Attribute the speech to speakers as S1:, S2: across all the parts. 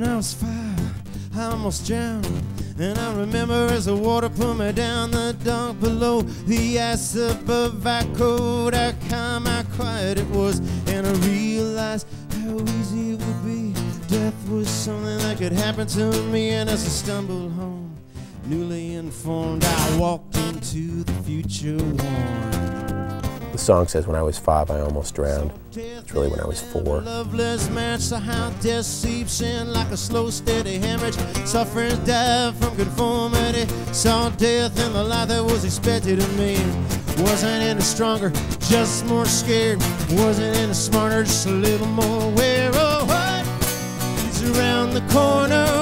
S1: was five, I almost drowned. And I remember as the water pulled me down the dark below, the ice above I cold, how calm, how quiet it was. And I realized how easy it would be. Death was something that could happen to me. And as I stumbled home, newly informed, I walked into the future warm.
S2: Song says, when I was five, I almost drowned. It's really when I was four.
S1: Loveless how death seeps in like a slow, steady hemorrhage. Suffering from conformity. Saw death in the that was expected of me. Wasn't any stronger, just more scared. Wasn't any smarter, just a little more aware. Oh, what is around the corner?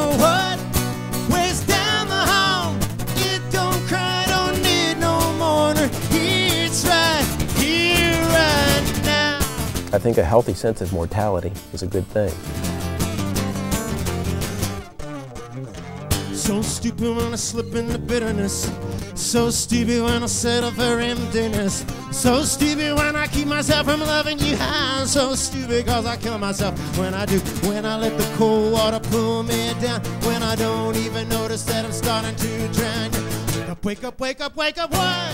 S2: I think a healthy sense of mortality is a good thing.
S1: So stupid when I slip into bitterness. So stupid when I settle for emptiness. So stupid when I keep myself from loving you. I'm so stupid cause I kill myself when I do. When I let the cold water pull me down. When I don't even notice that I'm starting to drown. Wake up, wake up, wake up, wake up. What?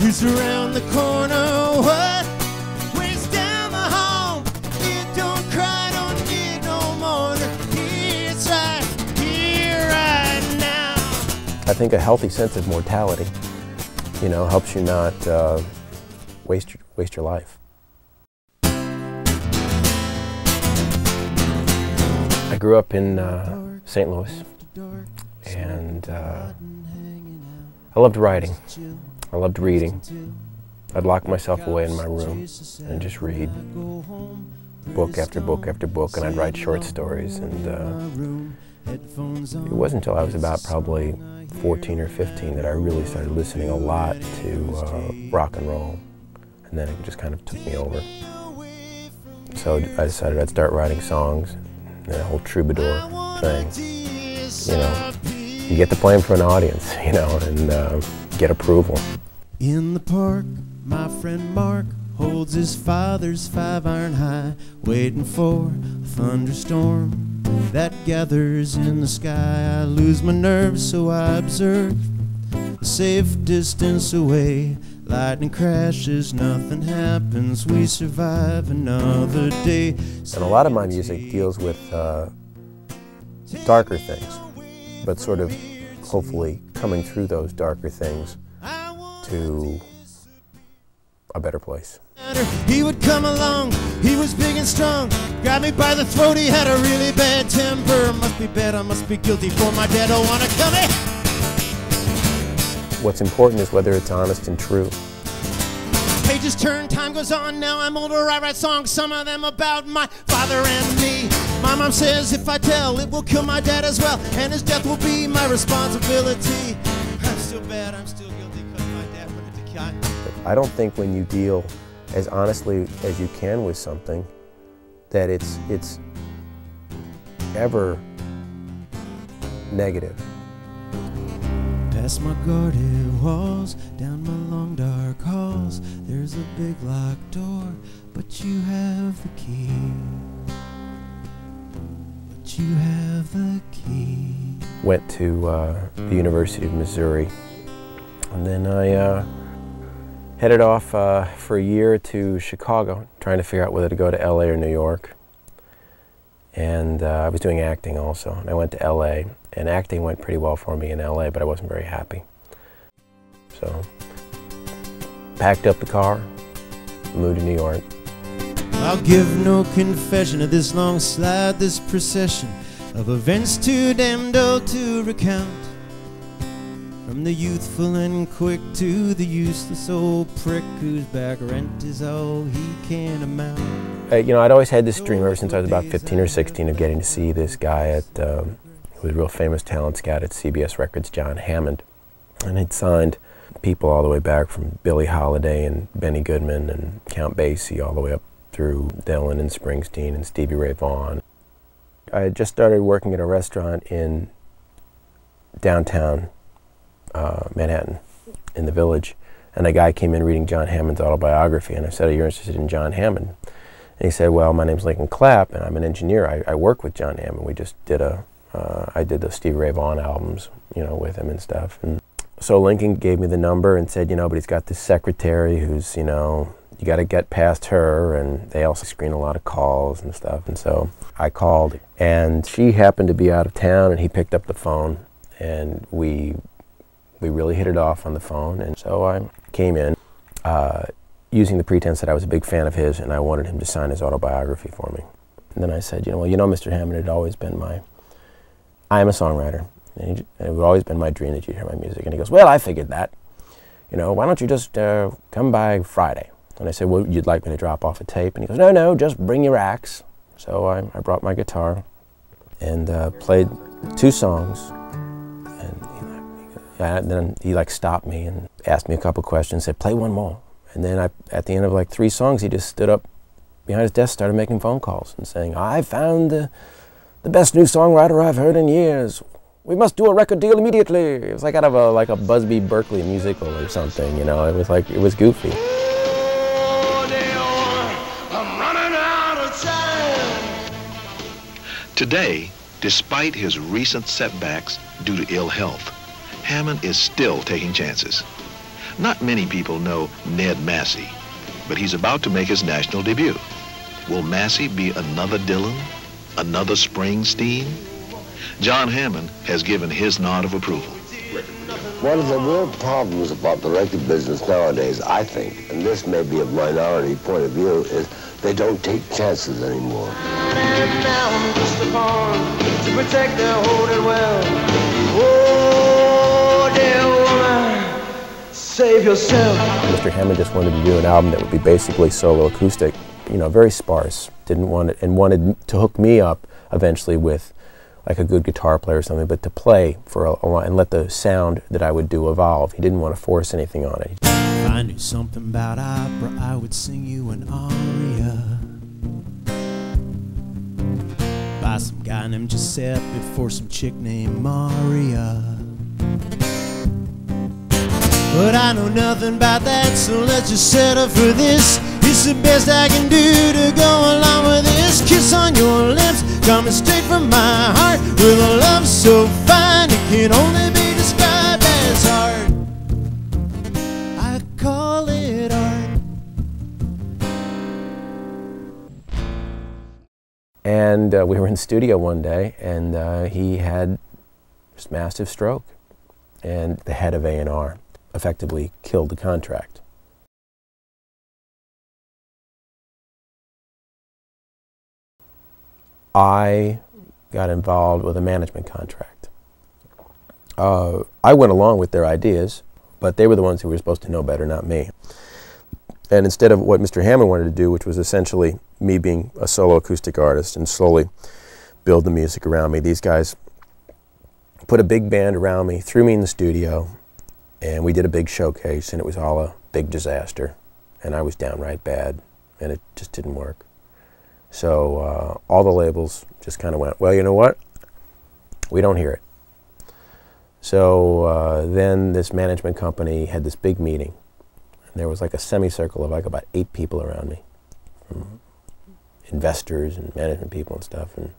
S1: Who's around the corner? What?
S2: I think a healthy sense of mortality, you know, helps you not uh, waste, your, waste your life. I grew up in uh, St. Louis, and uh, I loved writing. I loved reading. I'd lock myself away in my room and just read book after book after book, and I'd write short stories. And uh, it wasn't until I was about probably 14 or 15 that I really started listening a lot to uh, rock and roll, and then it just kind of took me over. So I decided I'd start writing songs, and the whole troubadour thing. You know, you get to play 'em for an audience, you know, and uh, get approval.
S1: In the park, my friend Mark holds his father's five iron high, waiting for a thunderstorm that gathers in the sky. I lose my nerves, so I observe a safe distance away. Lightning crashes, nothing happens, we survive another day.
S2: And a lot of my music deals with uh, darker things, but sort of hopefully coming through those darker things to a better place.
S1: He would come along, he was big and strong. Grabbed me by the throat, he had a really bad temper. Must be bad, I must be guilty for my dad. Don't wanna come in.
S2: What's important is whether it's honest and true.
S1: Pages turn, time goes on. Now I'm older, I write songs, some of them about my father and me. My mom says if I tell, it will kill my dad as well, and his death will be my responsibility. I'm still bad, I'm still guilty, cause my dad wanted to kill.
S2: I don't think when you deal as honestly as you can with something that it's it's ever negative.
S1: Past my guarded walls, down my long dark halls, there's a big locked door, but you have the key. But you have the key.
S2: Went to uh, the University of Missouri, and then I uh, headed off uh, for a year to Chicago, trying to figure out whether to go to LA or New York. And uh, I was doing acting also, and I went to LA, and acting went pretty well for me in LA, but I wasn't very happy. So, packed up the car, moved to New York.
S1: I'll give no confession of this long slide, this procession of events too damn dull to recount. From the youthful and quick to the useless old prick whose back rent is all he can amount.
S2: Uh, you know, I'd always had this dream ever since I was about 15 or 16 of getting to see this guy at, um, who was a real famous talent scout at CBS Records, John Hammond. And he'd signed people all the way back from Billie Holiday and Benny Goodman and Count Basie all the way up through Dylan and Springsteen and Stevie Ray Vaughan. I had just started working at a restaurant in downtown uh, Manhattan in the village, and a guy came in reading John Hammond's autobiography, and I said, "Are you interested in John Hammond?" And he said, well, my name's Lincoln Clapp, and I'm an engineer. I, I work with John Hammond. We just did a, uh, I did the Steve Ray Vaughan albums, you know, with him and stuff. And so Lincoln gave me the number and said, you know, but he's got this secretary who's, you know, you got to get past her, and they also screen a lot of calls and stuff. And so I called, and she happened to be out of town, and he picked up the phone, and we we really hit it off on the phone. And so I came in. Uh, using the pretense that I was a big fan of his and I wanted him to sign his autobiography for me. And then I said, you know, well, you know, Mr. Hammond, it had always been my, I am a songwriter, and, it had always been my dream that you'd hear my music. And he goes, well, I figured that. You know, why don't you just uh, come by Friday? And I said, well, you'd like me to drop off a tape? And he goes, no, no, just bring your axe. So I, I brought my guitar and uh, played two songs. And, then he like stopped me and asked me a couple questions, said, play one more. And then I, at the end of like three songs, he just stood up behind his desk, started making phone calls and saying, I found the, the best new songwriter I've heard in years. We must do a record deal immediately. It was like out of a like a Busby Berkeley musical or something, you know. It was like it was goofy.
S3: Today, despite his recent setbacks due to ill health, Hammond is still taking chances. Not many people know Ned Massey, but he's about to make his national debut. Will Massey be another Dylan? Another Springsteen? John Hammond has given his nod of approval.
S4: One of the real problems about the record business nowadays, I think, and this may be a minority point of view, is they don't take chances anymore.
S2: Mr. Hammond just wanted to do an album that would be basically solo acoustic, you know, very sparse. Didn't want it, and wanted to hook me up eventually with like a good guitar player or something, but to play for a, a while and let the sound that I would do evolve. He didn't want to force anything on it.
S1: If I knew something about opera, I would sing you an aria. By some guy named Giuseppe for some chick named Maria. But I know nothing about that, so let's just settle for this. It's the best I can do to go along with this. Kiss on your lips, coming straight from my heart. With a love so fine, it can only be described as art. I call it art.
S2: And uh, we were in studio one day, and uh, he had this massive stroke, and the head of A&R effectively killed the contract. I got involved with a management contract. Uh, I went along with their ideas, but they were the ones who were supposed to know better, not me. And instead of what Mr. Hammond wanted to do, which was essentially me being a solo acoustic artist and slowly build the music around me, these guys put a big band around me, threw me in the studio, and we did a big showcase, and it was all a big disaster. And I was downright bad, and it just didn't work. So uh, all the labels just kind of went, well, you know what? We don't hear it. So uh, then this management company had this big meeting, and there was like a semicircle of like about eight people around me, investors and management people and stuff. And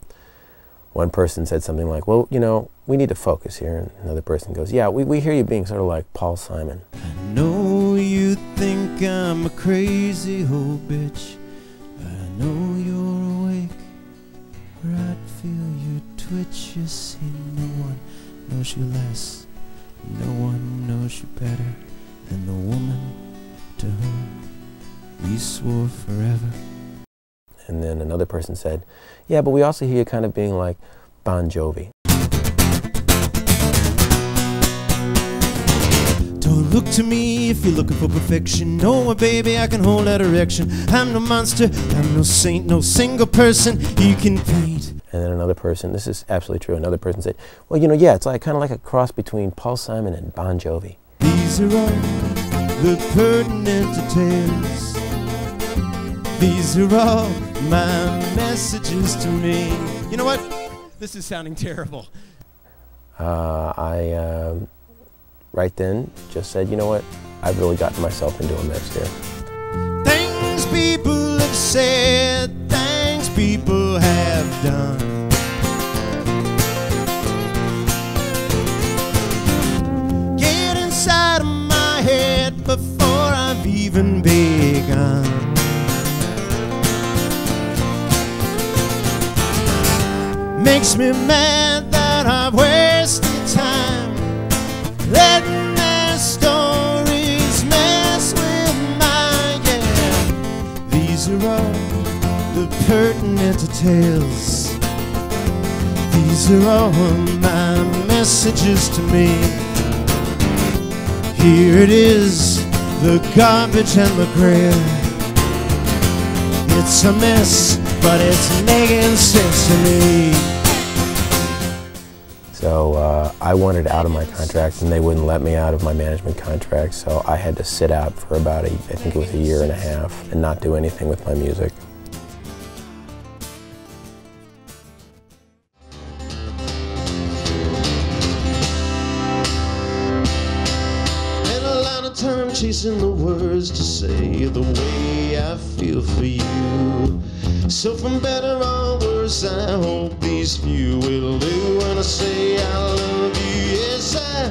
S2: one person said something like, well, you know, we need to focus here. And another person goes, yeah, we, we hear you being sort of like Paul Simon.
S1: I know you think I'm a crazy old bitch. I know you're awake, where I'd feel you twitch. You see, no one knows you less. No one knows you better than the woman to whom we swore forever.
S2: And then another person said, yeah, but we also hear you kind of being like Bon Jovi.
S1: Don't look to me if you're looking for perfection. No, baby, I can hold that erection. I'm no monster, I'm no saint, no single person you can paint.
S2: And then another person, this is absolutely true, another person said, well, you know, yeah, it's like kind of like a cross between Paul Simon and Bon Jovi.
S1: These are all the pertinent details. These are all my messages to me. You know what? This is sounding terrible.
S2: Uh, I um, right then just said, you know what? I've really gotten myself into a mess here.
S1: Things people have said things people have done. Get inside of my head before I've even begun. Makes me mad that I've wasted time letting their stories mess with mine. Yeah, these are all the pertinent details. These are all my messages to me. Here it is, the garbage and the grit. It's a mess, but it's making sense to me.
S2: So uh, I wanted out of my contract, and they wouldn't let me out of my management contract. So I had to sit out for about a, I think it was a year and a half, and not do anything with my music.
S1: Chasing the words to say the way I feel for you. So from better or worse, I hope these few will do when I say I love you. Yes, I.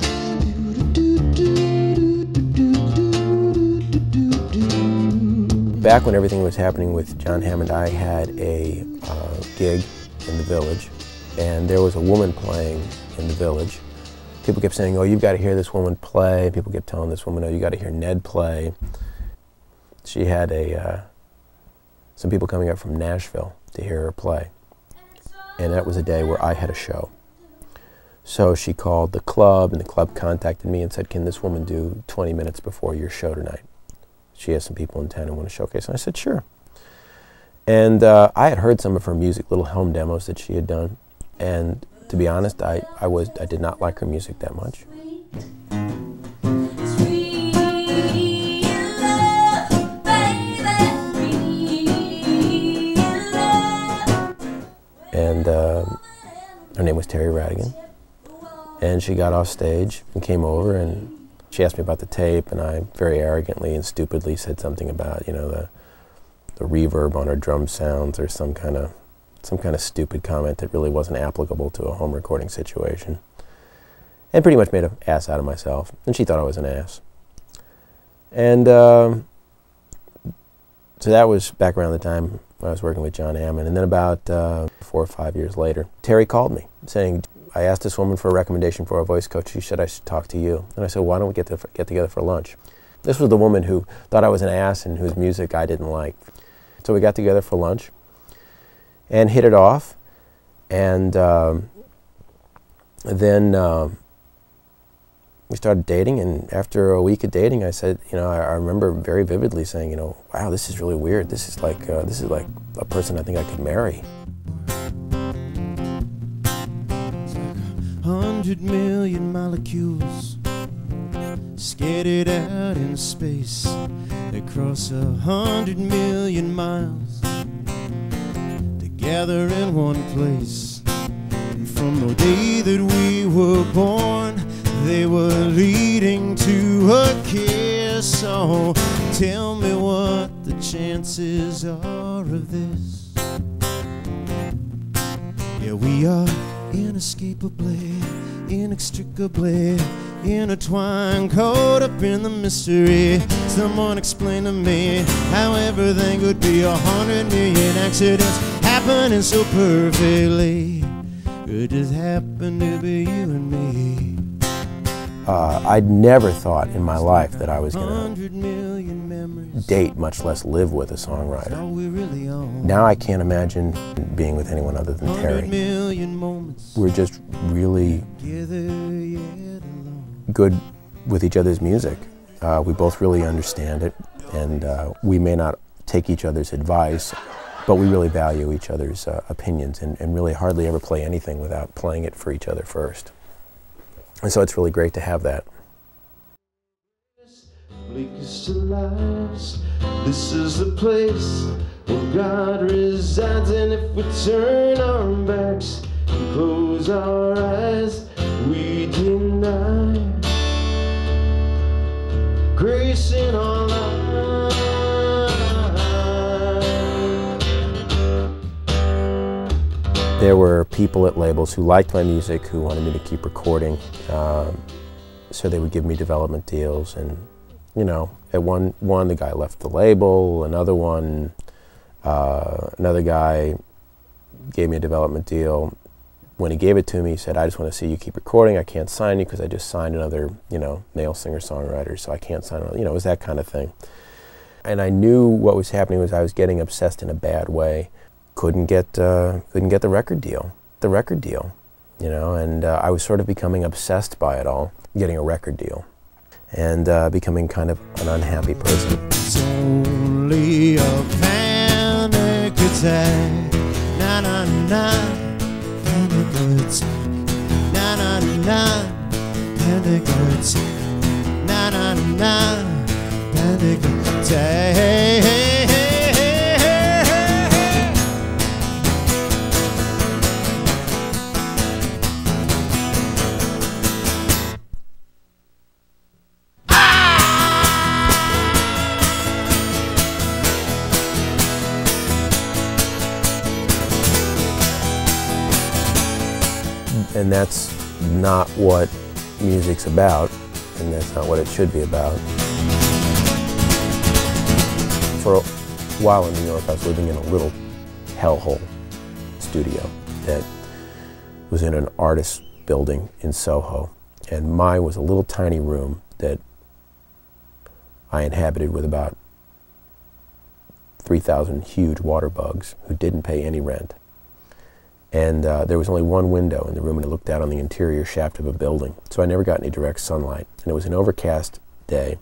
S2: Back when everything was happening with John Hammond, I had a uh, gig in the village, and there was a woman playing in the village. People kept saying, "Oh, you've got to hear this woman play." People kept telling this woman, "Oh, you got to hear Ned play." She had a uh, some people coming up from Nashville to hear her play, and that was a day where I had a show. So she called the club, and the club contacted me and said, "Can this woman do 20 minutes before your show tonight?" She has some people in town who want to showcase. And I said, "Sure." And uh, I had heard some of her music, little home demos that she had done, and to be honest, I, I was I did not like her music that much. Name was Terry Radigan. And she got off stage and came over and she asked me about the tape, and I very arrogantly and stupidly said something about you know the the reverb on her drum sounds or some kind of some kind of stupid comment that really wasn't applicable to a home recording situation. And pretty much made an ass out of myself. And she thought I was an ass. And um, so that was back around the time I was working with John Hammond. And then about uh, four or five years later, Terry called me saying, I asked this woman for a recommendation for a voice coach. She said I should talk to you. And I said, why don't we get, to, get together for lunch? This was the woman who thought I was an ass and whose music I didn't like. So we got together for lunch and hit it off. And um, then um, we started dating. And after a week of dating, I said, you know, I, I remember very vividly saying, you know, wow, this is really weird. This is like uh, this is like a person I think I could marry.
S1: Hundred million molecules scattered out in space across a hundred million miles together in one place. And from the day that we were born, they were leading to a kiss. So tell me what the chances are of this. Yeah, we are inescapably, inextricably intertwined, caught up in the mystery. Someone explain to me how everything could be a hundred million accidents happening so perfectly. It just happened to be you and me.
S2: Uh, I'd never thought in my life that I was going
S1: Hundred million memories.
S2: to date, much less live with a songwriter.
S1: we really own.
S2: Now I can't imagine being with anyone other than Terry. We're just really
S1: together yet alone.
S2: good with each other's music. Uh, we both really understand it, and uh, we may not take each other's advice, but we really value each other's uh, opinions and, and really hardly ever play anything without playing it for each other first. And so it's really great to have that.
S1: This is the place where God resides, and if we turn our backs and close our eyes, we deny grace in
S2: There were people at labels who liked my music, who wanted me to keep recording, um, so they would give me development deals. And you know, at one one the guy left the label, another one, uh, another guy gave me a development deal. When he gave it to me, he said, "I just want to see you keep recording. I can't sign you because I just signed another, you know, male singer-songwriter, so I can't sign." You know, it was that kind of thing. And I knew what was happening was I was getting obsessed in a bad way couldn't get uh, couldn't get the record deal, the record deal, you know, and uh, I was sort of becoming obsessed by it all, getting a record deal, and uh, becoming kind of an unhappy person.
S1: It's only a panic attack. Na na na, panic. Na na na, panic. Na na na, panic attack.
S2: And that's not what music's about, and that's not what it should be about. For a while in New York, I was living in a little hellhole studio that was in an artist building in Soho, and mine was a little tiny room that I inhabited with about 3,000 huge water bugs who didn't pay any rent and uh, there was only one window in the room and it looked out on the interior shaft of a building. So I never got any direct sunlight. And it was an overcast day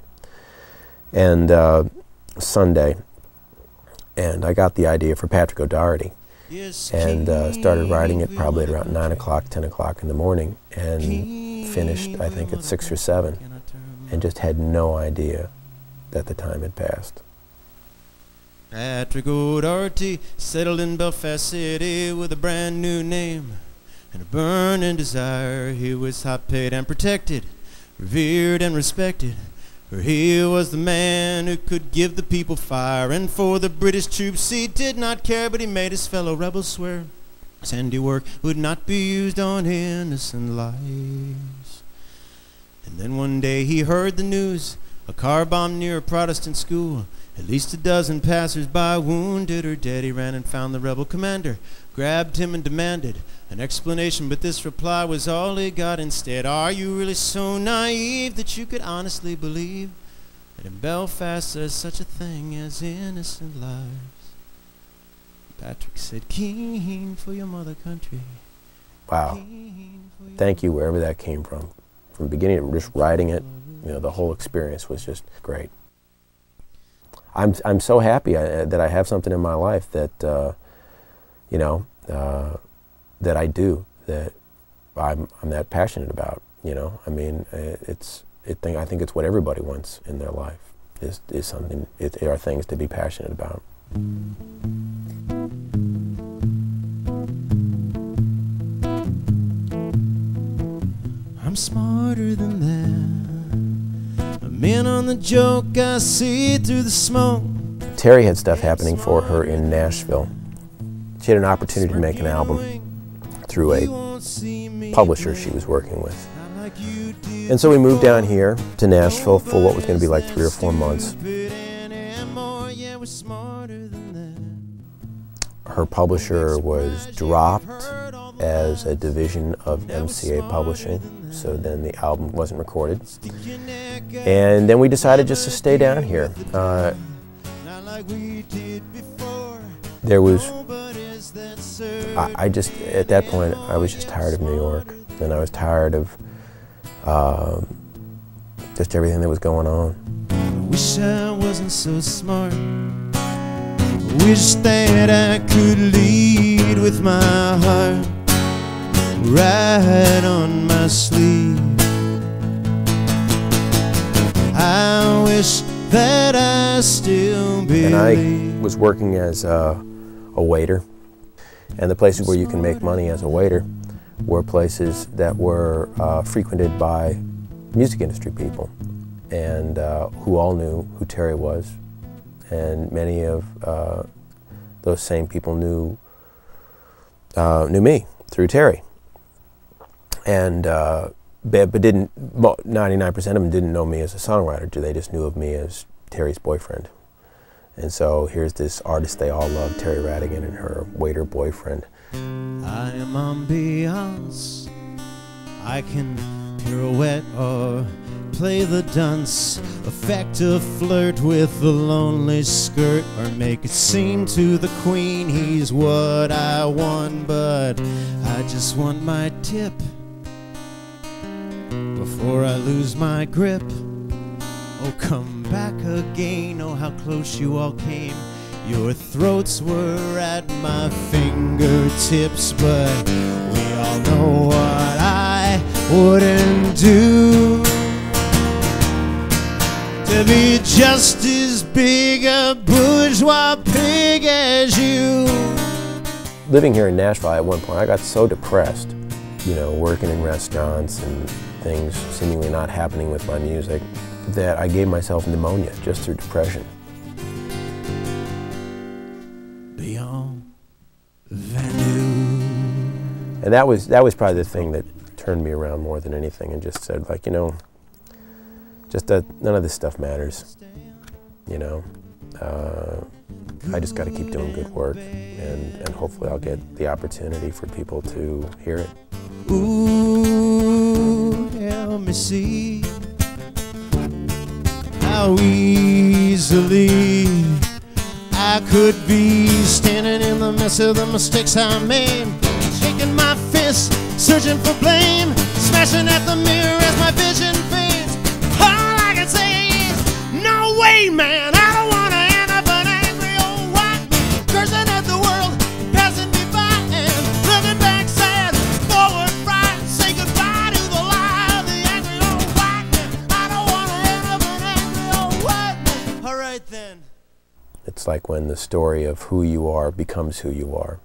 S2: and uh, Sunday, and I got the idea for Patrick O'Doherty and uh, started writing it probably at around 9 o'clock, 10 o'clock in the morning and finished, I think, at 6 or 7 and just had no idea that the time had passed.
S1: Patrick O'Doherty settled in Belfast City with a brand new name and a burning desire. He was high paid and protected, revered and respected. For he was the man who could give the people fire, and for the British troops he did not care, but he made his fellow rebels swear his handiwork would not be used on innocent lives. And then one day he heard the news a car bomb near a Protestant school. At least a dozen passers-by wounded or dead. He ran and found the rebel commander, grabbed him and demanded an explanation, but this reply was all he got instead. Are you really so naive that you could honestly believe that in Belfast there's such a thing as innocent lives? Patrick said, keen for your mother country.
S2: Wow. Thank you wherever that came from. From the beginning of just writing it, you know, the whole experience was just great. I'm, I'm so happy I, uh, that I have something in my life that, uh, you know, uh, that I do, that I'm, I'm that passionate about, you know. I mean, uh, it's, it thing, I think it's what everybody wants in their life, is, is something, it, are things to be passionate about.
S1: I'm smarter than that. I'm on the joke, I see through the smoke.
S2: Terry had stuff happening for her in Nashville. She had an opportunity to make an album through a publisher she was working with. And so we moved down here to Nashville for what was going to be like three or four months. Her publisher was dropped as a division of MCA Publishing, so then the album wasn't recorded. And then we decided just to stay down here. Uh, there was, I, I, just, at that point, I was just tired of New York. And I was tired of um, just everything that was going on.
S1: Wish I wasn't so smart. Wish that I could lead with my heart right on my sleeve. I wish that I still believe.
S2: And I was working as a, a waiter, and the places where you can make money as a waiter were places that were uh, frequented by music industry people, and uh, who all knew who Terry was, and many of uh, those same people knew uh, knew me through Terry, and uh, but, but didn't. Ninety nine percent of them didn't know me as a songwriter. They just knew of me as Terry's boyfriend. And so here's this artist they all love, Terry Radigan, and her waiter boyfriend.
S1: I am ambiance. I can pirouette or play the dunce, affect a flirt with the lonely skirt, or make it seem to the queen he's what I want, but I just want my tip before I lose my grip. Oh, come back again, oh, how close you all came. Your throats were at my fingertips, but we all know what I wouldn't do to be just as big a bourgeois pig as you.
S2: Living here in Nashville at one point, I got so depressed, you know, working in restaurants and things seemingly not happening with my music, that I gave myself pneumonia just through depression.
S1: Beyond Venue.
S2: And that was that was probably the thing that turned me around more than anything, and just said like, you know, just that none of this stuff matters. You know, uh, I just got to keep doing good work, and and hopefully I'll get the opportunity for people to hear it.
S1: Ooh, help me see how easily I could be standing in the mess of the mistakes I made, shaking my fist, searching for blame, smashing at the mirror as my vision fades. All I can say is, no way, man.
S2: Like when the story of who you are becomes who you are.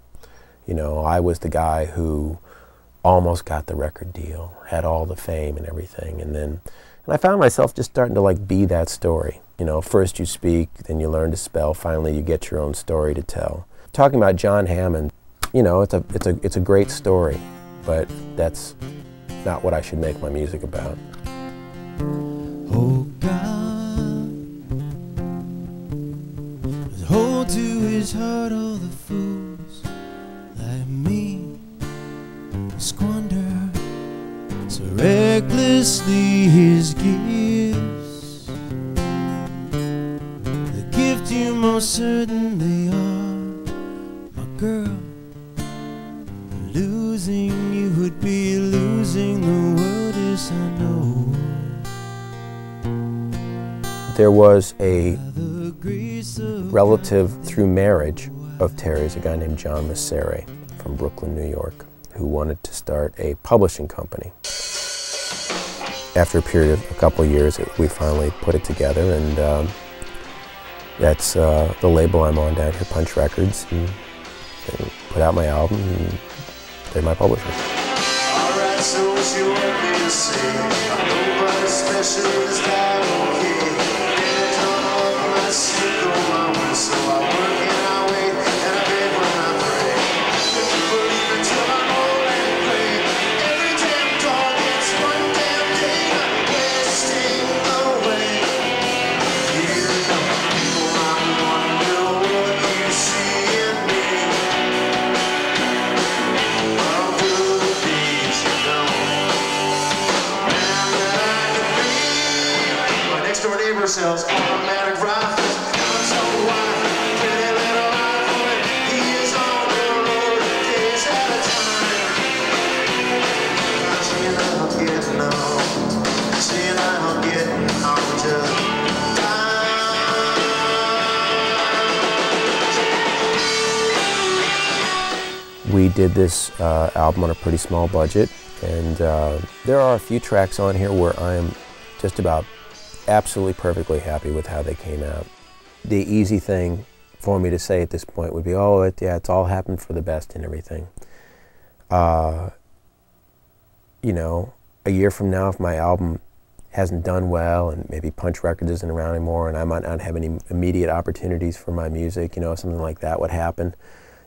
S2: You know, I was the guy who almost got the record deal, had all the fame and everything, and then and I found myself just starting to like be that story. You know, first you speak, then you learn to spell, finally you get your own story to tell. Talking about John Hammond, you know, it's a it's a it's a great story, but that's not what I should make my music about.
S1: Hold to his heart all the fools like me squander so recklessly his gifts. The gift you most certainly are, my girl. Losing you would be losing the world, yes I know.
S2: There was a relative through marriage of Terry's, a guy named John Massere from Brooklyn, New York, who wanted to start a publishing company. After a period of a couple of years, we finally put it together, and um, that's uh, the label I'm on down here, Punch Records, and, and put out my album, and they're my publisher. This uh, album on a pretty small budget, and uh, there are a few tracks on here where I am just about absolutely perfectly happy with how they came out. The easy thing for me to say at this point would be, oh, it, yeah, it's all happened for the best and everything. Uh, you know, a year from now, if my album hasn't done well and maybe Punch Records isn't around anymore and I might not have any immediate opportunities for my music, you know, something like that would happen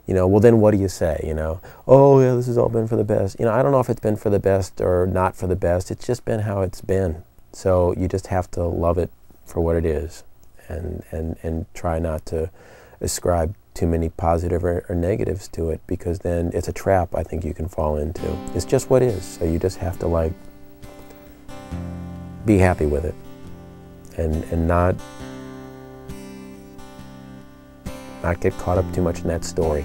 S2: you know, well then what do you say? You know, oh yeah, this has all been for the best. You know, I don't know if it's been for the best or not for the best. It's just been how it's been. So you just have to love it for what it is, and and and try not to ascribe too many positive or, or negatives to it because then it's a trap I think you can fall into. It's just what is. So you just have to like be happy with it and and not not get caught up too much in that story.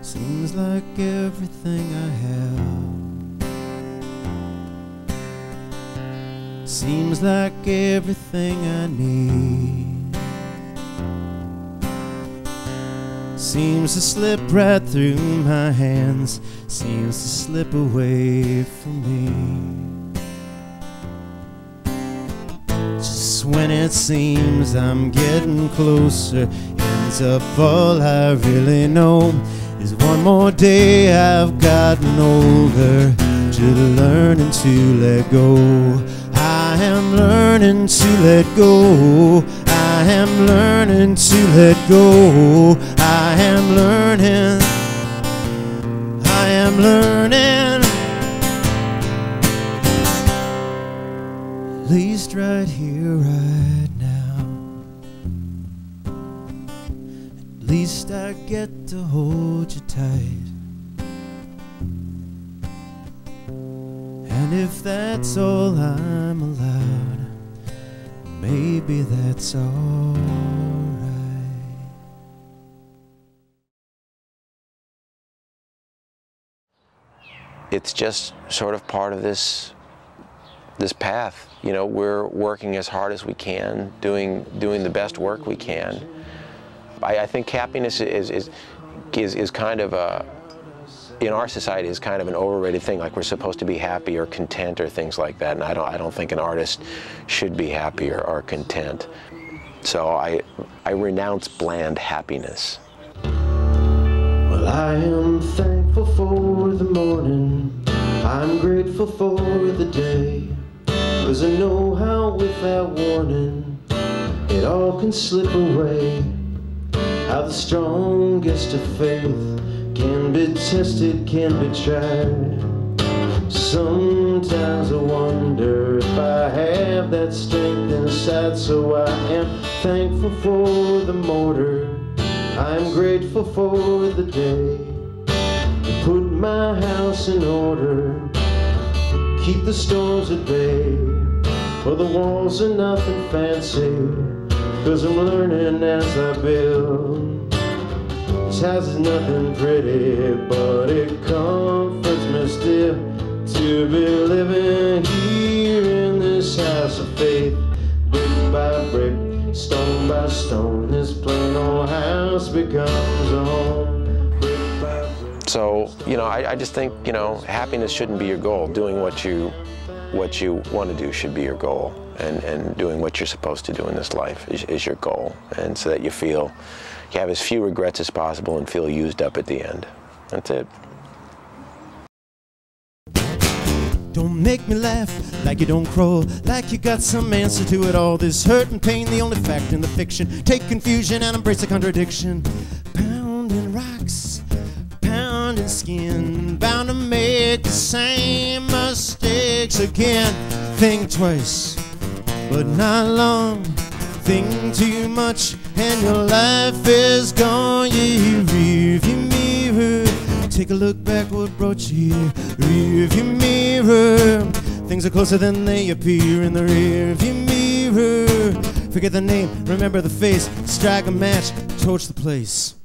S1: Seems like everything I have. Seems like everything I need. Seems to slip right through my hands. Seems to slip away from me when it seems I'm getting closer. Ends up all I really know Is one more day I've gotten older. To learning to let go. I am learning to let go. I am learning to let go. I am learning. I am learning Least right here, right now. At least I get to hold you tight. And if that's all I'm allowed, maybe that's alright.
S2: It's just sort of part of this this path. You know, we're working as hard as we can, doing doing the best work we can. I, I think happiness is is is, is kind of a in our society is kind of an overrated thing. Like we're supposed to be happy or content or things like that. And I don't I don't think an artist should be happy or, or content. So I I renounce bland happiness.
S1: Well, I am thankful for the morning. I'm grateful for the day. Cause I know how without warning it all can slip away. How the strongest of faith can be tested, can be tried. Sometimes I wonder if I have that strength inside, so I am thankful for the mortar. I'm grateful for the day. to Put my house in order, keep the storms at bay. For the walls are nothing fancy, cause I'm learning as I build. This house is nothing pretty, but it comforts me still to be living here in this house of faith, brick by brick, stone by stone. This plain old house becomes a home.
S2: So, you know, I, I just think, you know, happiness shouldn't be your goal. Doing what you what you want to do should be your goal. And, and doing what you're supposed to do in this life is, is your goal. And so that you feel, you have as few regrets as possible and feel used up at the end. That's it.
S1: Don't make me laugh like you don't crawl, like you got some answer to it all. This hurt and pain, the only fact in the fiction. Take confusion and embrace the contradiction. Pounding rocks, skin, bound to make the same mistakes again. Think twice, but not long. Think too much, and your life is gone. You rearview mirror. Take a look back, what brought you here? Rearview mirror. Things are closer than they appear in the rearview mirror. Forget the name, remember the face. Strike a match, torch the place.